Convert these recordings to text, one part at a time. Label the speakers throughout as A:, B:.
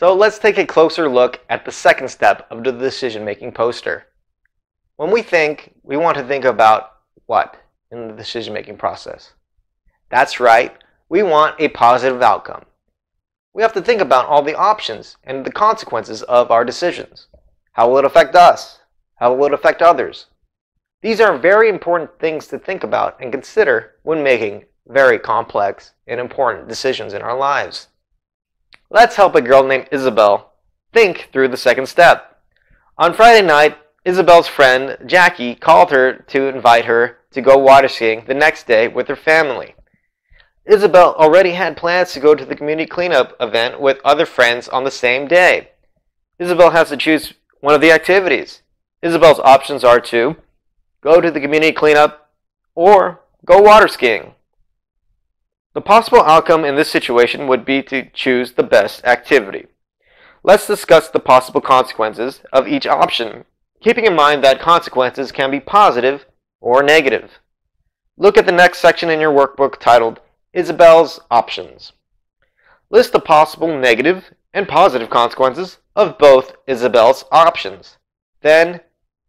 A: So let's take a closer look at the second step of the decision-making poster. When we think, we want to think about what in the decision-making process? That's right, we want a positive outcome. We have to think about all the options and the consequences of our decisions. How will it affect us? How will it affect others? These are very important things to think about and consider when making very complex and important decisions in our lives. Let's help a girl named Isabel think through the second step. On Friday night, Isabel's friend Jackie called her to invite her to go water skiing the next day with her family. Isabel already had plans to go to the community cleanup event with other friends on the same day. Isabel has to choose one of the activities. Isabel's options are to go to the community cleanup or go water skiing. The possible outcome in this situation would be to choose the best activity. Let's discuss the possible consequences of each option, keeping in mind that consequences can be positive or negative. Look at the next section in your workbook titled Isabel's Options. List the possible negative and positive consequences of both Isabel's options. Then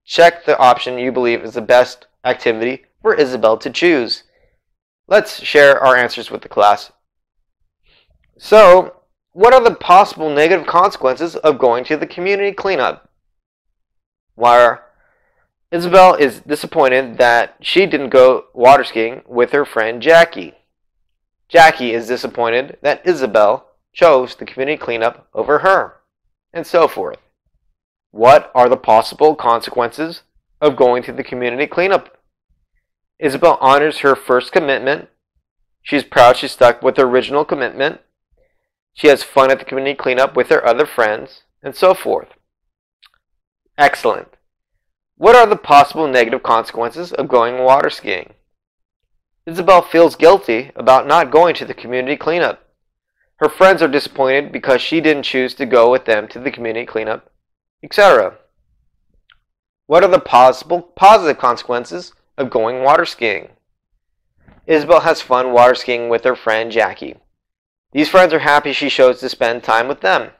A: check the option you believe is the best activity for Isabel to choose. Let's share our answers with the class. So, what are the possible negative consequences of going to the community cleanup? Where Isabel is disappointed that she didn't go water skiing with her friend Jackie. Jackie is disappointed that Isabel chose the community cleanup over her, and so forth. What are the possible consequences of going to the community cleanup? Isabel honors her first commitment. She's proud she stuck with her original commitment. She has fun at the community cleanup with her other friends, and so forth. Excellent. What are the possible negative consequences of going water skiing? Isabel feels guilty about not going to the community cleanup. Her friends are disappointed because she didn't choose to go with them to the community cleanup, etc. What are the possible positive consequences of going water skiing? Isabel has fun water skiing with her friend Jackie. These friends are happy she chose to spend time with them.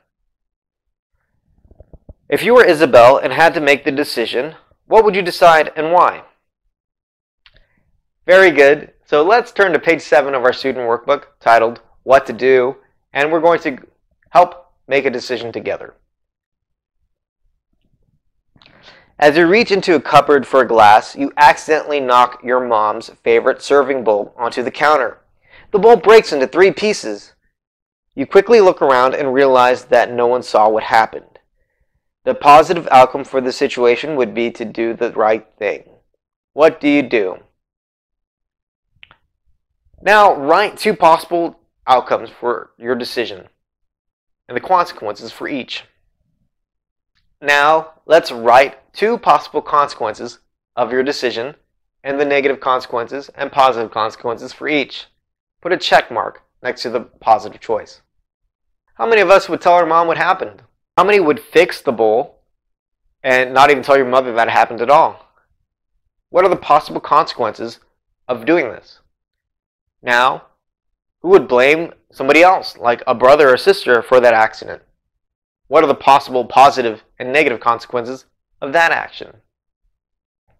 A: If you were Isabel and had to make the decision, what would you decide and why? Very good. So let's turn to page 7 of our student workbook titled What to Do, and we're going to help make a decision together. As you reach into a cupboard for a glass, you accidentally knock your mom's favorite serving bowl onto the counter. The bowl breaks into three pieces. You quickly look around and realize that no one saw what happened. The positive outcome for the situation would be to do the right thing. What do you do? Now, write two possible outcomes for your decision and the consequences for each. Now, let's write two possible consequences of your decision and the negative consequences and positive consequences for each. Put a check mark next to the positive choice. How many of us would tell our mom what happened? How many would fix the bowl and not even tell your mother that happened at all? What are the possible consequences of doing this? Now, who would blame somebody else, like a brother or sister, for that accident? What are the possible positive and negative consequences of that action?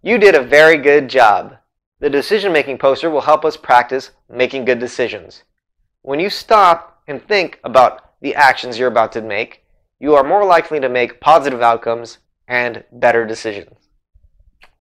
A: You did a very good job. The decision making poster will help us practice making good decisions. When you stop and think about the actions you're about to make, you are more likely to make positive outcomes and better decisions.